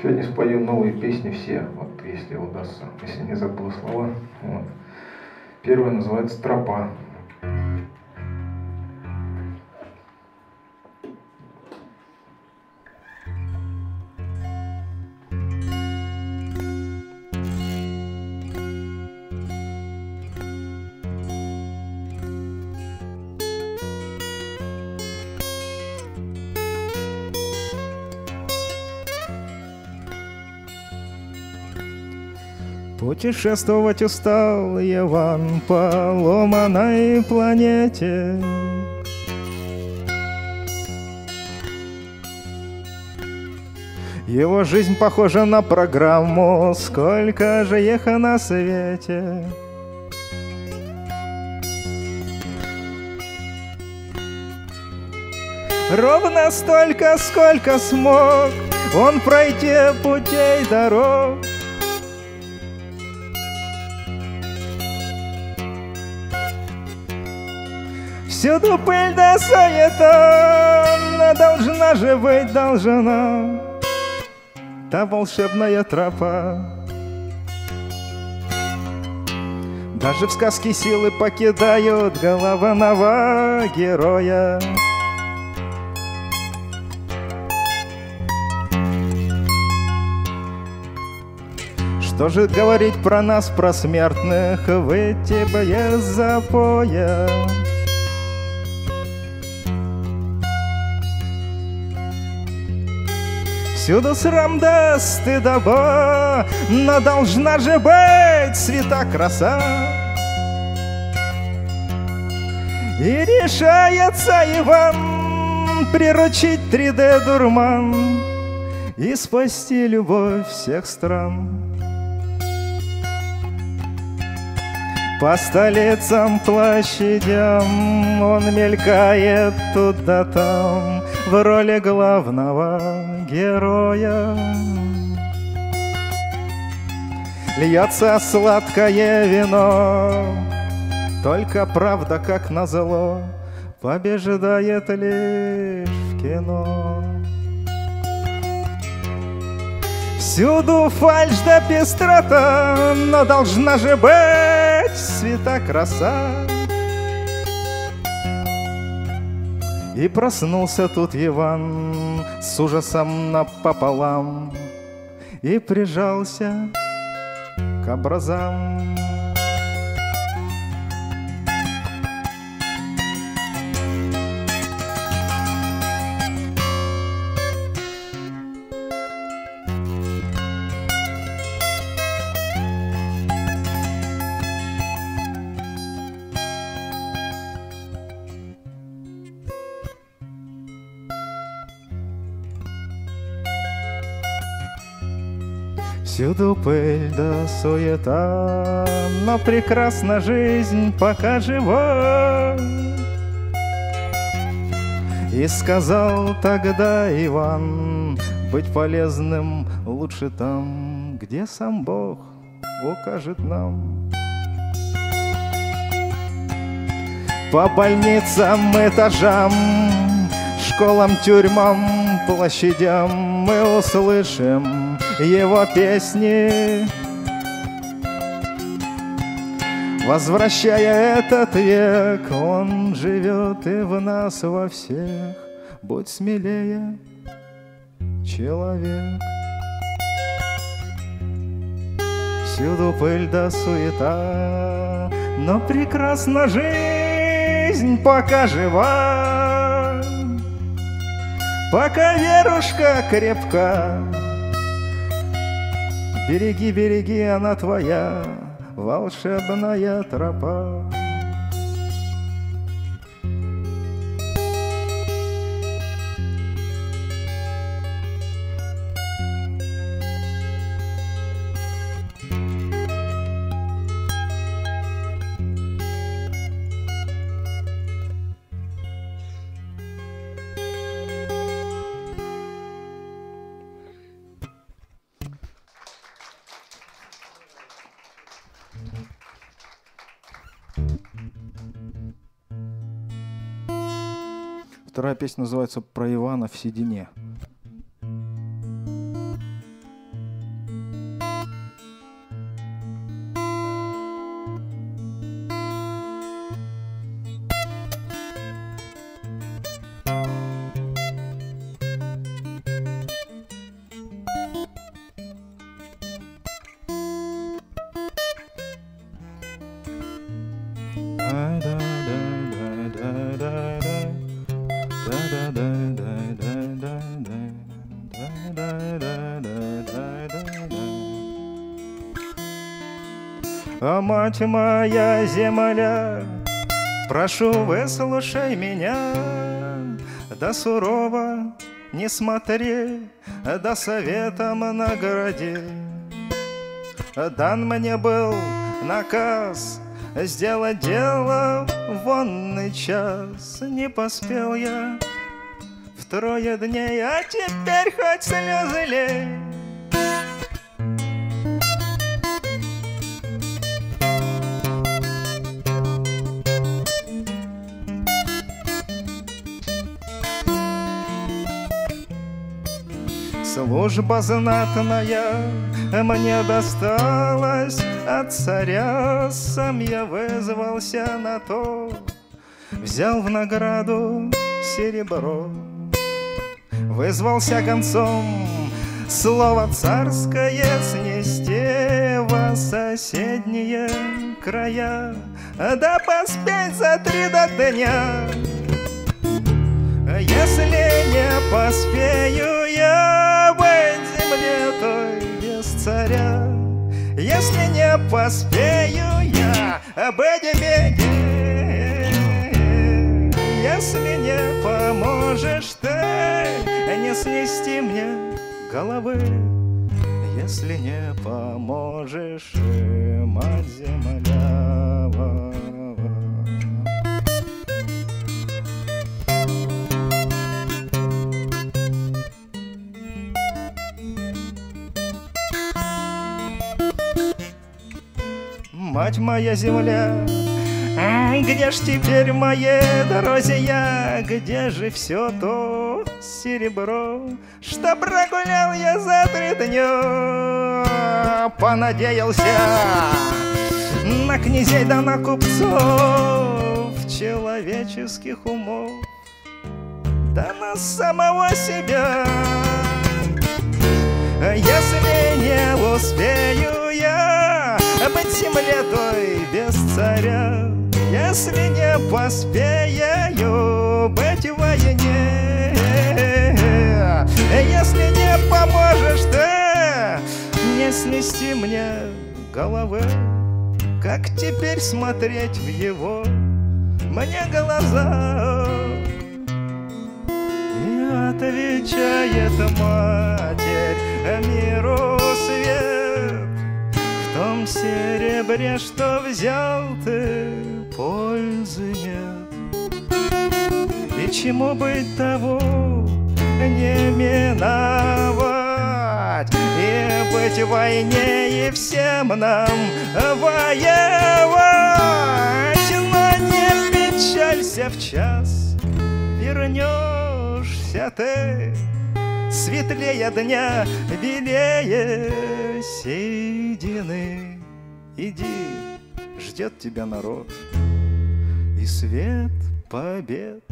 Сегодня спою новые песни все, вот если удастся, если не забыл слова. Вот. Первая называется «Тропа». Путешествовать устал Иван по ломаной планете. Его жизнь похожа на программу «Сколько же еха на свете». Ровно столько, сколько смог он пройти путей дорог. Всюду пыль да суета, должна же быть должна та волшебная тропа. Даже в сказке силы покидают головного героя. Что же говорить про нас, про смертных, выйти бы из запоя? Всюду срам да стыдоба, но должна же быть света краса. И решается Иван приручить 3D дурман и спасти любовь всех стран. По столицам, площадям он мелькает туда-там в роли главного героя. Льется сладкое вино, только правда, как назло, побеждает лишь в кино. Всюду фальшь да пестрота, но должна же быть света краса. И проснулся тут Иван с ужасом напополам И прижался к образам. Всюду пыль да суета, но прекрасна жизнь, пока жива. И сказал тогда Иван, быть полезным лучше там, где сам Бог укажет нам. По больницам, этажам, школам, тюрьмам, площадям мы услышим его песни. Возвращая этот век, он живет и в нас во всех. Будь смелее, человек. Всюду пыль да суета, но прекрасна жизнь, пока жива. Пока верушка крепка, Береги, береги, она твоя, волшебная тропа. Вторая песня называется «Про Ивана в седине». А мать моя земля, прошу, выслушай меня, Да сурово не смотри, да советом награди. Дан мне был наказ Сделать дело вонный час. Не поспел я втрое дней А теперь хоть слезы лей Служба знатная мне досталась от царя, Сам я вызвался на то, Взял в награду серебро. Вызвался концом слово царское Снести во соседние края, Да поспеть за три до дня. Если не поспею я царя, Если не поспею я беде, Если не поможешь ты не снести мне головы, Если не поможешь, мать земля. Мать моя земля. Где ж теперь мои друзья, где же все то серебро, Что прогулял я за три дня? Понадеялся на князей да на купцов человеческих умов, да на самого себя. Если не успею я быть земле той без царя, Если не поспею быть в войне, Если не поможешь ты не снести мне головы, Как теперь смотреть в его мне глаза? И отвечает матерь миру свет том серебре, что взял ты, пользы нет. И чему быть того не миновать? И быть в войне и всем нам воевать. Но не печалься в час, вернешься ты Светлее дня, белее седины. Иди, ждет тебя народ и свет побед.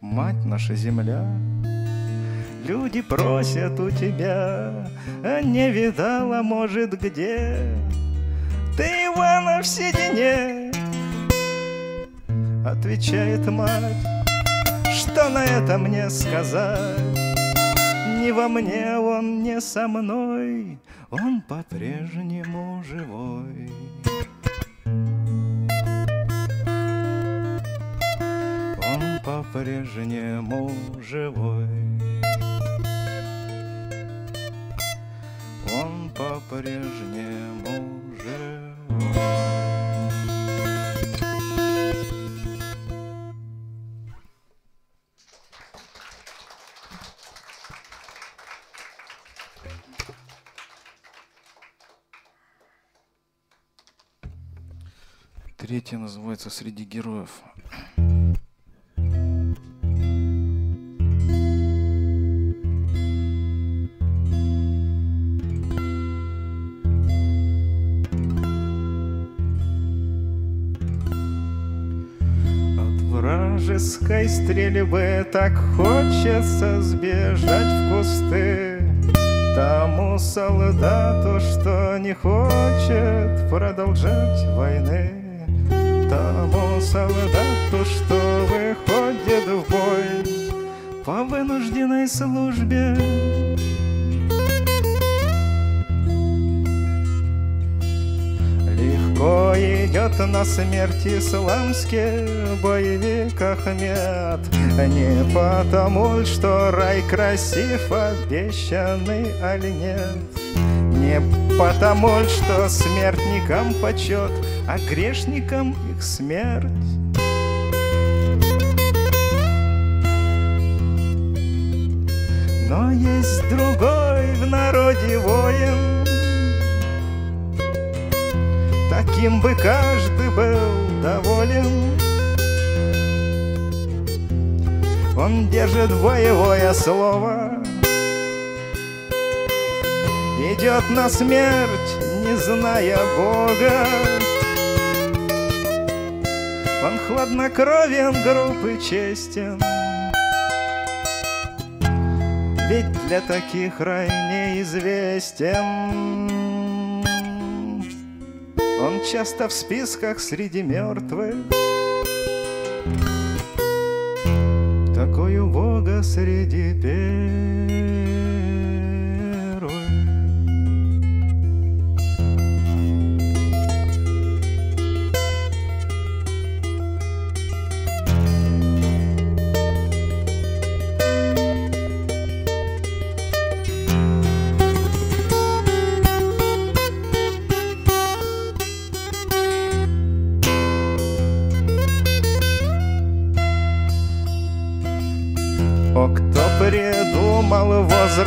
Мать наша земля, люди просят у тебя а не видала, может, где? Ты Ивана в седине. Отвечает мать Что на это мне сказать? Не во мне он, не со мной Он по-прежнему живой. По-прежнему живой по-прежнему жива. Третье называется «Среди героев». Вражеской стрельбы так хочется сбежать в кусты. Тому солдату, что не хочет продолжать войны. Тому солдату, что выходит в бой По вынужденной службе. Легко идет на смерть исламский боевик Ахмед Не потому, что рай красив, обещанный аль нет? Не потому, что смертникам почет, а грешникам их смерть? Но есть другой в народе воин Таким бы каждый был доволен. Он держит боевое слово. Идет на смерть, не зная Бога. Он хладнокровен, груб и честен. Ведь для таких рай неизвестен часто в списках среди мертвых Такой Бога среди первых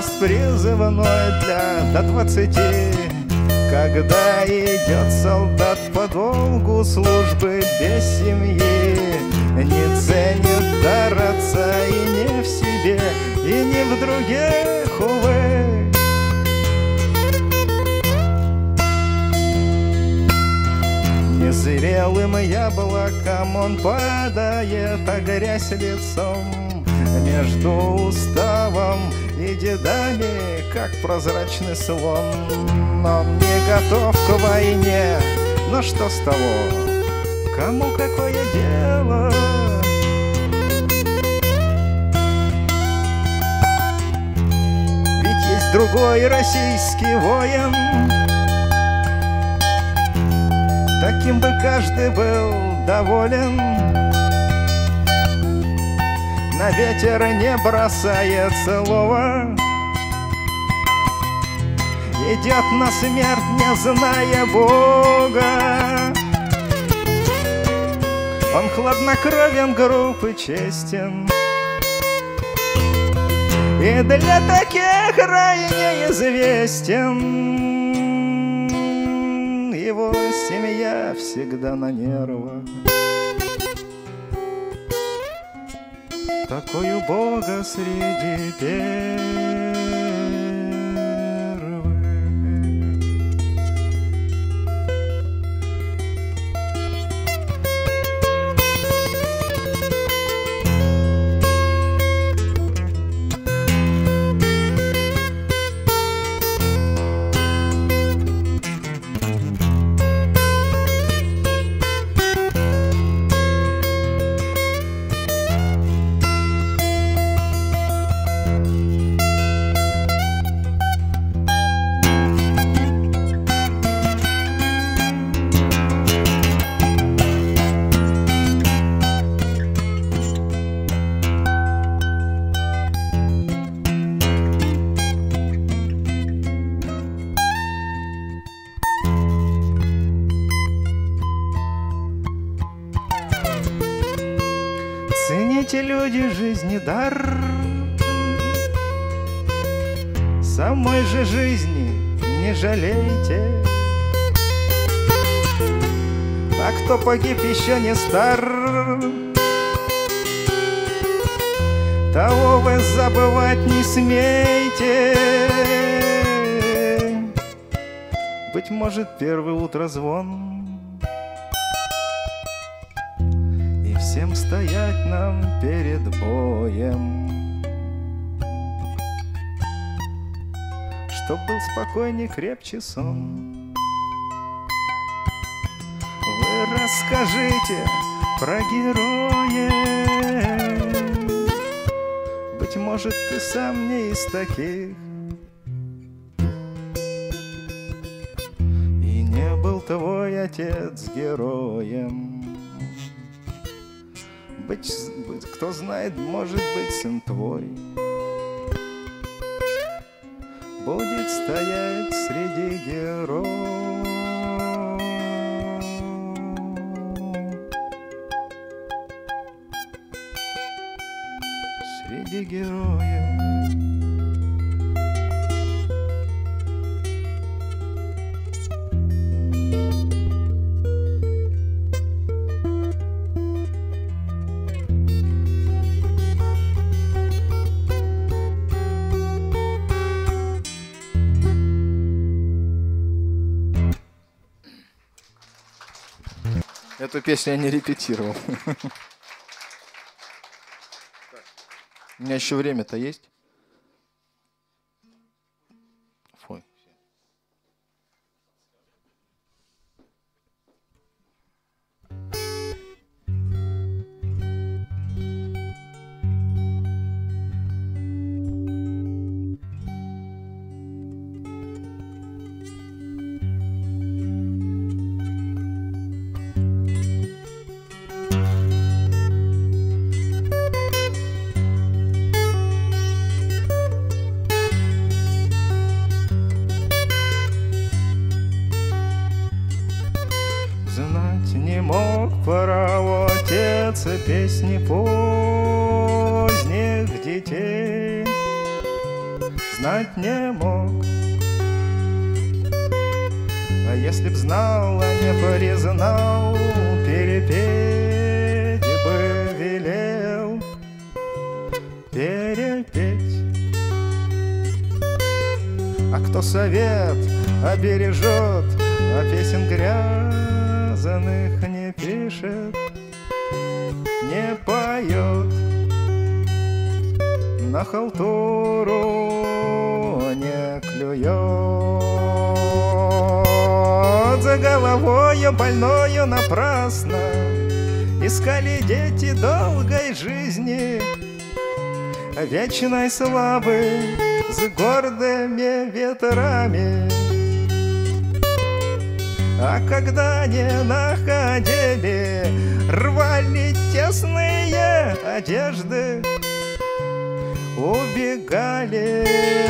возраст призывной для до двадцати. Когда идет солдат по долгу службы без семьи Не ценит дар отца и не в себе, и не в других, увы. Незрелым яблоком он падает, а грязь лицом между уставом и дедами, как прозрачный слон. Он не готов к войне, но что с того? Кому какое дело? Ведь есть другой российский воин, Таким бы каждый был доволен На ветер не бросает слова. Идет на смерть, не зная Бога. Он хладнокровен, груб и честен. И для таких рай неизвестен. Его семья всегда на нервах Такой у Бога среди первых Цените люди жизни дар. Самой же жизни не жалейте. А кто погиб еще не стар. Того вы забывать не смейте. Быть может, первый утро звон нам перед боем. Чтоб был спокойней, крепче сон. Вы расскажите про героя. Быть может, ты сам не из таких. И не был твой отец героем быть, кто знает, может быть, сын твой будет стоять среди героев. Эту песню я не репетировал. У меня еще время-то есть? Знать не мог пора отец песни поздних детей Знать не мог. А если б знал, а не признал Перепеть бы велел Перепеть. А кто совет обережет, а песен грязных не пишет, не поет, на халтуру не клюет. За головою больною напрасно Искали дети долгой жизни. Вечной славы с гордыми ветрами А когда не находили Рвали тесные одежды Убегали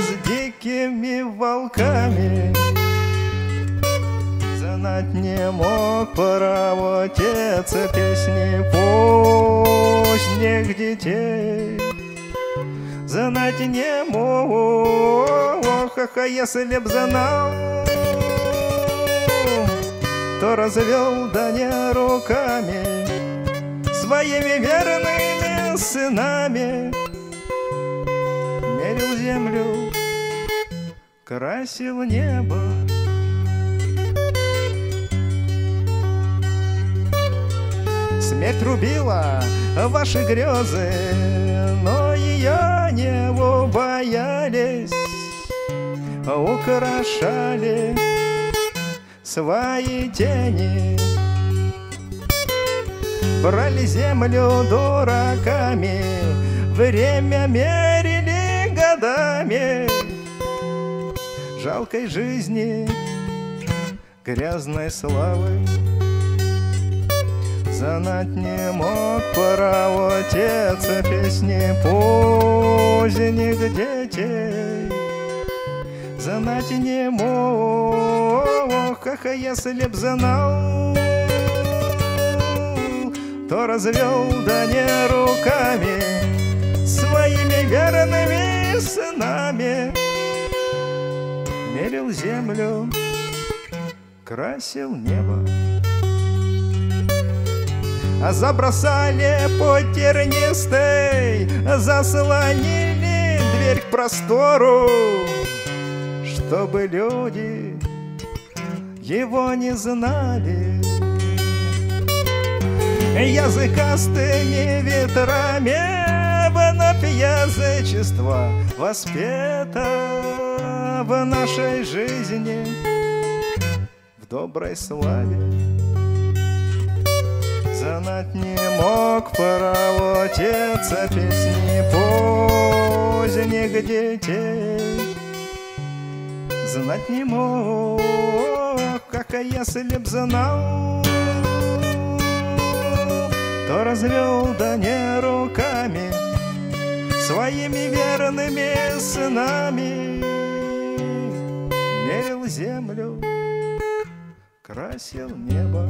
с дикими волками Знать не мог право отец песни поздних детей Знать не мог, а если б знал То развел да не руками Своими верными сынами. Мерил землю, красил небо. Смерть рубила ваши грезы, но ее не боялись, украшали свои тени. Брали землю дураками, время мерили годами жалкой жизни, грязной славы. Знать не мог пора отец песни поздних детей. Знать не мог, ах, если б знал, то развел да не руками своими верными сынами мерил землю, красил небо. Забросали по тернистой Заслонили дверь к простору Чтобы люди его не знали. Языкастыми ветрами Вновь язычество воспето В нашей жизни. В доброй славе. Знать не мог проводиться песни поздних детей. Знать не мог, как если б знал То развел да не руками Своими верными сынами. Мерил землю, красил небо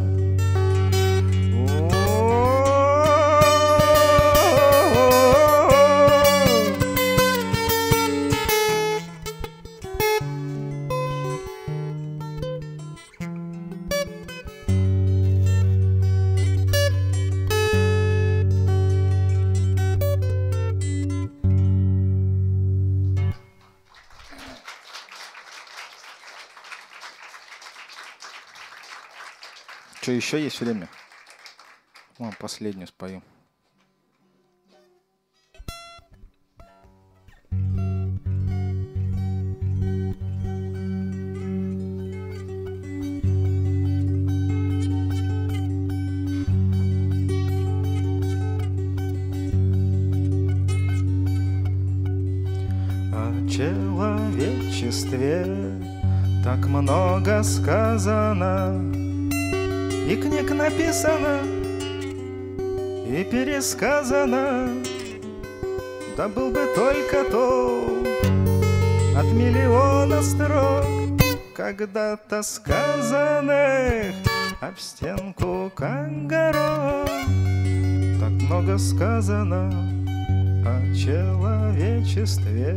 Что, еще есть время? Вам последнюю спою. Человечестве так много сказано и книг написано, и пересказано, да был бы только то от миллиона строк, когда-то сказанных об стенку кангаро. Так много сказано о человечестве,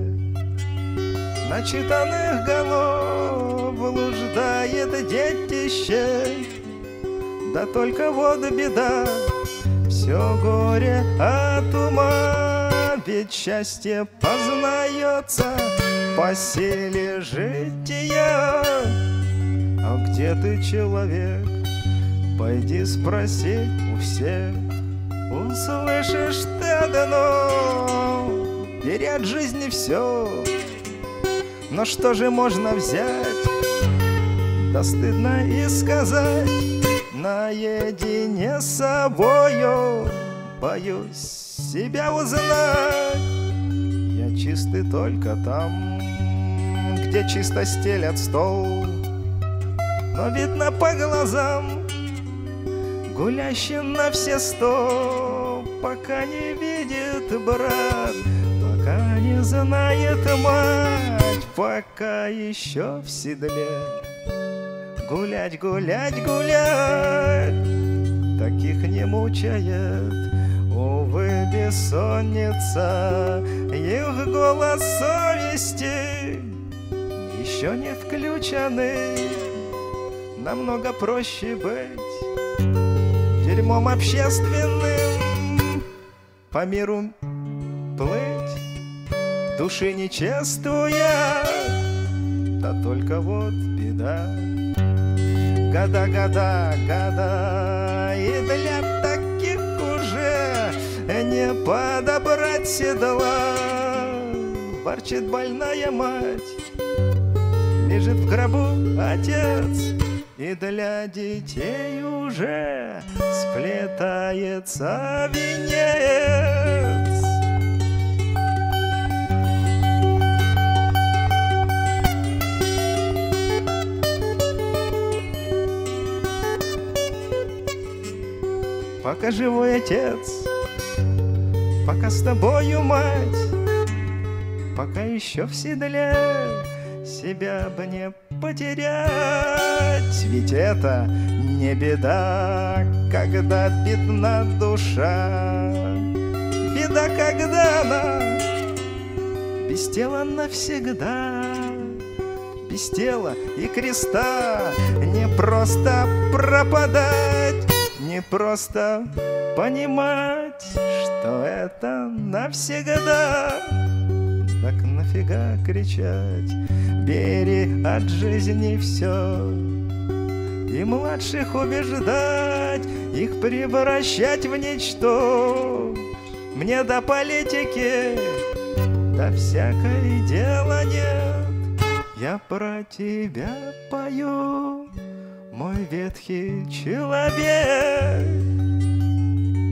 начитанных голов блуждает детище. Да только вот беда, все горе от ума, Ведь счастье познается по силе жития. А где ты, человек? Пойди спроси у всех, Услышишь ты одно, Бери от жизни все. Но что же можно взять? Да стыдно и сказать наедине с собою. Боюсь себя узнать. Я чистый только там, где чисто стелят стол. Но видно по глазам, гулящий на все сто. Пока не видит брат, пока не знает мать. Пока еще в седле Гулять, гулять, гулять. Таких не мучает Увы, бессонница. Их голос совести Еще не включены. Намного проще быть Дерьмом общественным. По миру плыть Души не чествуя. Да только вот беда Года, года, года. И для таких уже Не подобрать седла. Ворчит больная мать. Лежит в гробу отец. И для детей уже Сплетается венец Пока живой отец, пока с тобою мать, Пока еще в седле себя бы не потерять. Ведь это не беда, когда бедна душа. Беда, когда она без тела навсегда. Без тела и креста не просто пропадать, не просто понимать, что это навсегда. Так нафига кричать, бери от жизни все. И младших убеждать, их превращать в ничто. Мне до политики, до всякой дела нет. Я про тебя пою, мой ветхий человек.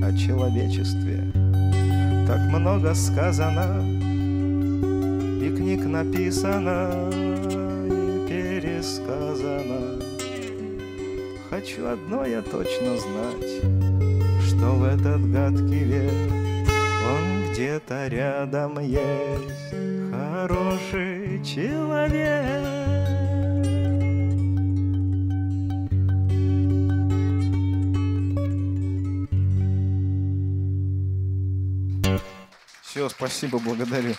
О человечестве так много сказано, И книг написано, и пересказано. Хочу одно я точно знать, Что в этот гадкий век Он где-то рядом есть Хороший человек. Все, спасибо, благодарю.